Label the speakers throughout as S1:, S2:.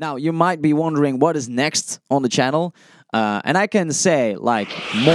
S1: Now, you might be wondering what is next on the channel, uh, and I can say, like, more.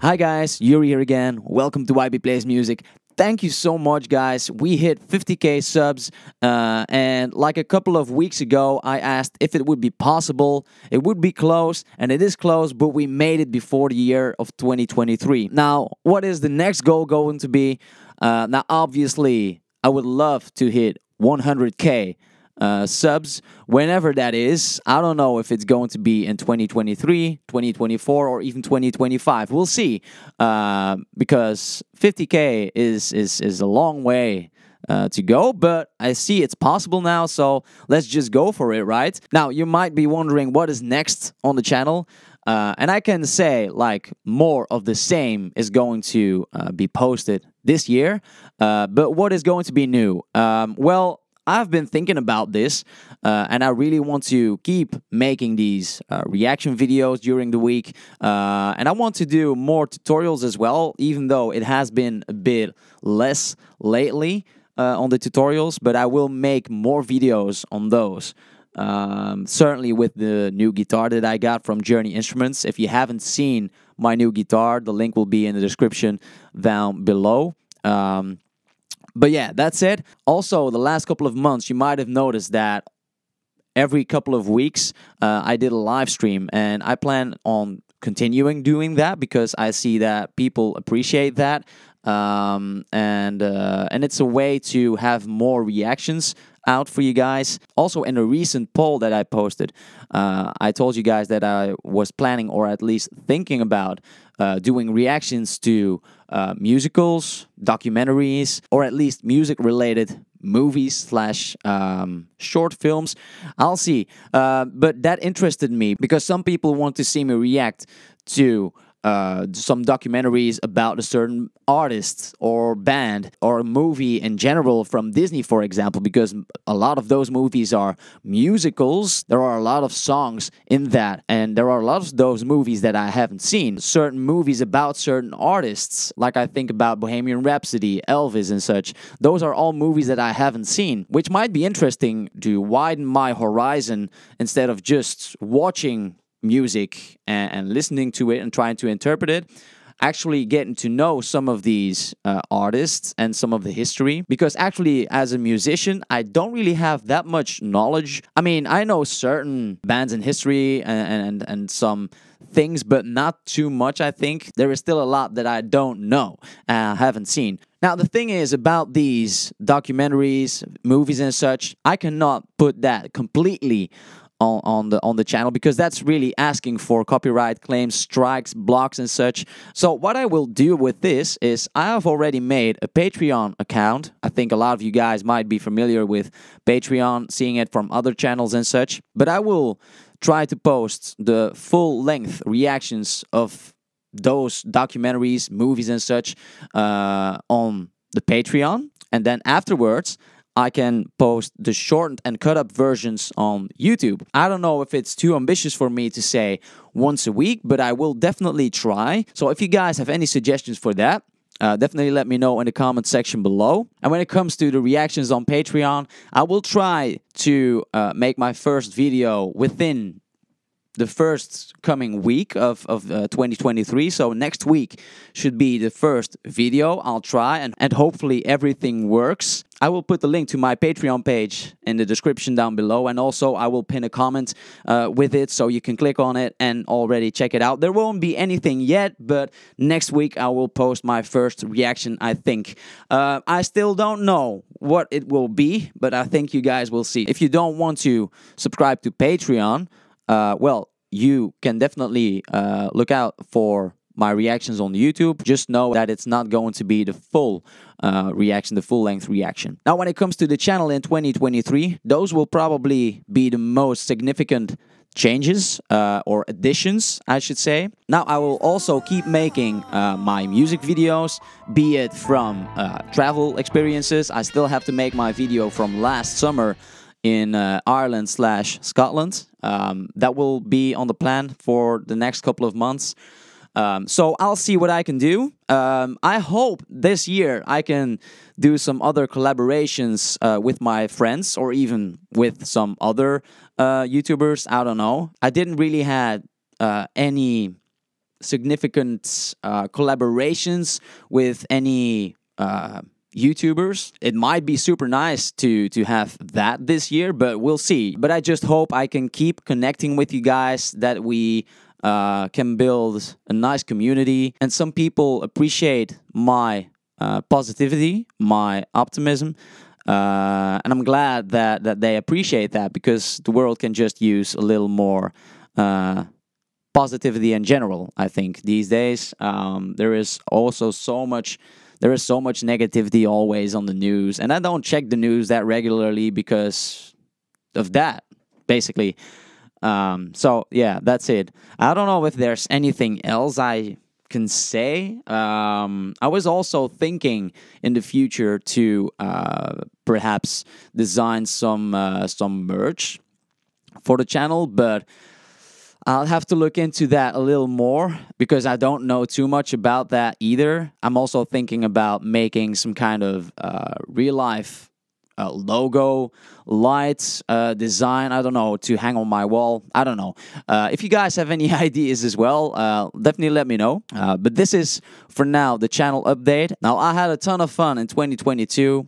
S1: Hi guys, Yuri here again. Welcome to YB Plays Music. Thank you so much, guys. We hit 50k subs, uh, and like a couple of weeks ago, I asked if it would be possible. It would be close, and it is close, but we made it before the year of 2023. Now, what is the next goal going to be? Uh, now, obviously, I would love to hit 100k uh, subs whenever that is. I don't know if it's going to be in 2023, 2024, or even 2025. We'll see. Uh, because 50k is is is a long way. Uh, to go, but I see it's possible now, so let's just go for it, right? Now, you might be wondering what is next on the channel. Uh, and I can say, like, more of the same is going to uh, be posted this year. Uh, but what is going to be new? Um, well, I've been thinking about this, uh, and I really want to keep making these uh, reaction videos during the week. Uh, and I want to do more tutorials as well, even though it has been a bit less lately uh, on the tutorials, but I will make more videos on those. Um, certainly with the new guitar that I got from Journey Instruments. If you haven't seen my new guitar, the link will be in the description down below. Um, but yeah, that's it. Also, the last couple of months, you might have noticed that every couple of weeks uh, I did a live stream, and I plan on continuing doing that because I see that people appreciate that. Um, and uh, and it's a way to have more reactions out for you guys. Also, in a recent poll that I posted, uh, I told you guys that I was planning or at least thinking about uh, doing reactions to uh, musicals, documentaries, or at least music related movies slash um, short films. I'll see. Uh, but that interested me because some people want to see me react to uh, some documentaries about a certain artist or band or a movie in general from Disney, for example, because a lot of those movies are musicals. There are a lot of songs in that, and there are a lot of those movies that I haven't seen. Certain movies about certain artists, like I think about Bohemian Rhapsody, Elvis, and such. Those are all movies that I haven't seen, which might be interesting to widen my horizon instead of just watching music and, and, listening to it and trying to interpret it actually getting to know some of these uh, artists and some of the history. Because actually as a musician i don't really have that much knowledge. I mean i know certain bands in history and and, and some things but not too much i think. There is still a lot that i don't know and i haven't seen. Now, the thing is about these documentaries, movies, and such, I cannot put that completely on, on the on the channel because that's really asking for copyright claims, strikes, blocks, and such. So what I will do with this is I have already made a Patreon account. I think a lot of you guys might be familiar with Patreon, seeing it from other channels and such. But I will try to post the full length reactions of those documentaries, movies, and such uh, on the Patreon. And then afterwards, I can post the shortened and cut up versions on YouTube. I don't know if it's too ambitious for me to say once a week, but I will definitely try. So if you guys have any suggestions for that, uh, definitely let me know in the comment section below. And when it comes to the reactions on Patreon, I will try to uh, make my first video within the first coming week of, of uh, 2023. So next week should be the first video. I'll try and, and hopefully everything works. I will put the link to my Patreon page in the description down below, and also I will pin a comment uh, with it so you can click on it and already check it out. There won't be anything yet, but next week I will post my first reaction, I think. Uh, I still don't know what it will be, but I think you guys will see. If you don't want to subscribe to Patreon, uh, well, you can definitely uh, look out for my reactions on YouTube. Just know that it's not going to be the full uh, reaction, the full length reaction. Now, when it comes to the channel in 2023, those will probably be the most significant changes uh, or additions, I should say. Now, I will also keep making uh, my music videos, be it from uh, travel experiences. I still have to make my video from last summer in uh, Ireland slash Scotland. Um, that will be on the plan for the next couple of months. Um, so I'll see what I can do. Um, I hope this year I can do some other collaborations uh, with my friends or even with some other uh, YouTubers. I don't know. I didn't really had uh, any significant uh, collaborations with any uh, YouTubers. It might be super nice to to have that this year, but we'll see. But I just hope I can keep connecting with you guys. That we uh, can build a nice community. And some people appreciate my uh, positivity, my optimism. Uh, and I'm glad that, that they appreciate that because the world can just use a little more uh, positivity in general. I think these days um, there is also so much there is so much negativity always on the news, and I don't check the news that regularly because of that. Basically, um, so yeah, that's it. I don't know if there's anything else I can say. Um, I was also thinking in the future to uh, perhaps design some uh, some merch for the channel, but I'll have to look into that a little more because I don't know too much about that either. I'm also thinking about making some kind of uh, real life uh, logo, lights, uh, design. I don't know to hang on my wall. I don't know. Uh, if you guys have any ideas as well, uh, definitely let me know. Uh, but this is for now the channel update. Now I had a ton of fun in 2022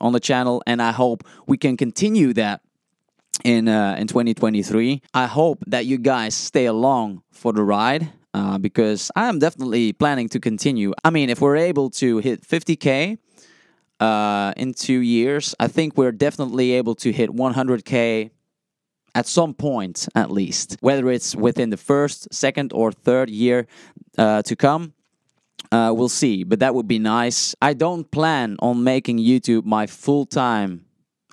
S1: on the channel, and I hope we can continue that in uh, in 2023. I hope that you guys stay along for the ride. because I am definitely planning to continue. I mean, if we're able to hit 50k, uh, in two years, I think we're definitely able to hit 100k at some point, at least. Whether it's within the first, second, or third year uh, to come, uh, we'll see. But that would be nice. I don't plan on making YouTube my full time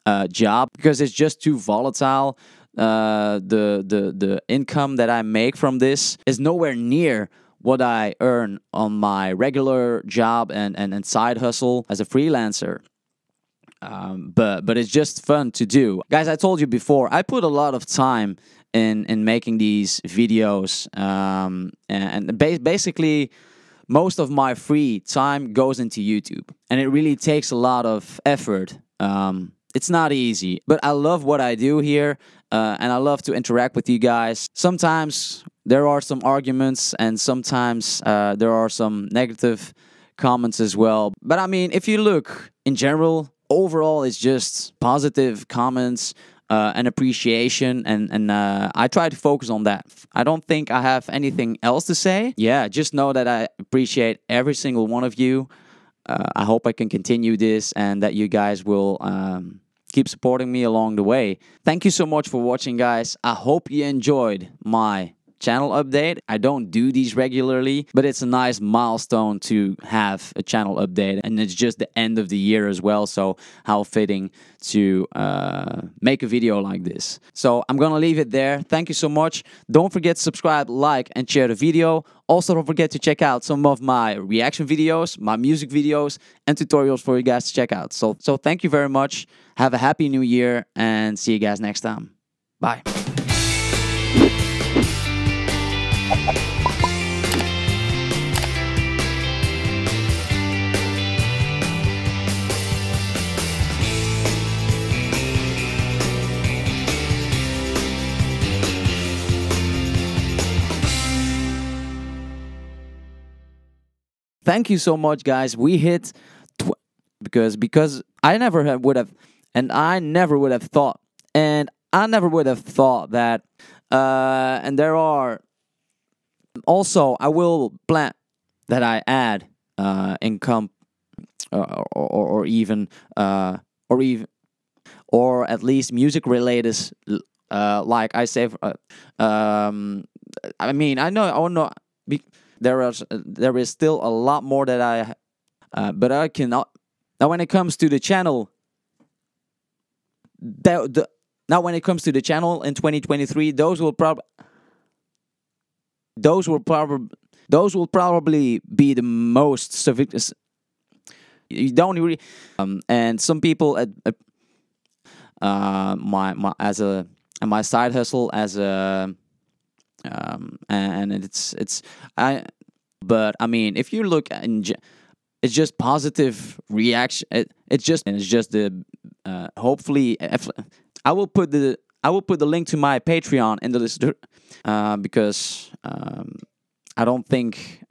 S1: uh, job because it's just too volatile. Uh, the the the income that I make from this is nowhere near what I earn on my regular job and, and, and side hustle as a freelancer. Um, but but it's just fun to do, guys. I told you before, I put a lot of time in in making these videos, um, and, and ba basically most of my free time goes into YouTube, and it really takes a lot of effort. Um, it's not easy, but I love what I do here, uh, and I love to interact with you guys. Sometimes there are some arguments and sometimes uh, there are some negative comments as well. But I mean, if you look in general, overall, it's just positive comments. Uh, and appreciation, and and uh, I try to focus on that. I don't think I have anything else to say. Yeah, just know that I appreciate every single one of you. Uh, I hope I can continue this, and that you guys will um, keep supporting me along the way. Thank you so much for watching, guys. I hope you enjoyed my channel update. I don't do these regularly, but it's a nice milestone to have a channel update. And it's just the end of the year as well. So, how fitting to uh, make a video like this. So, I'm gonna leave it there. Thank you so much. Don't forget to subscribe, like, and share the video. Also, don't forget to check out some of my reaction videos, my music videos, and tutorials for you guys to check out. So, so thank you very much. Have a happy new year and see you guys next time. Bye. Thank you so much, guys. We hit because because I never have, would have, and I never would have thought, and I never would have thought that. Uh, and there are also I will plan that I add uh, income uh, or, or, or even uh, or even or at least music related uh, like I say uh, um, I mean I know I don't know there is there is still a lot more that I uh, but I cannot now when it comes to the channel the now when it comes to the channel in 2023 those will probably those will probably those will probably be the most you don't really um, and some people uh, uh, uh, my my as a my side hustle as a um, and it's it's I but I mean if you look in it's just positive reaction it, it's just it's just the uh, hopefully I will put the I will put the link to my Patreon in the list uh, because um, I don't think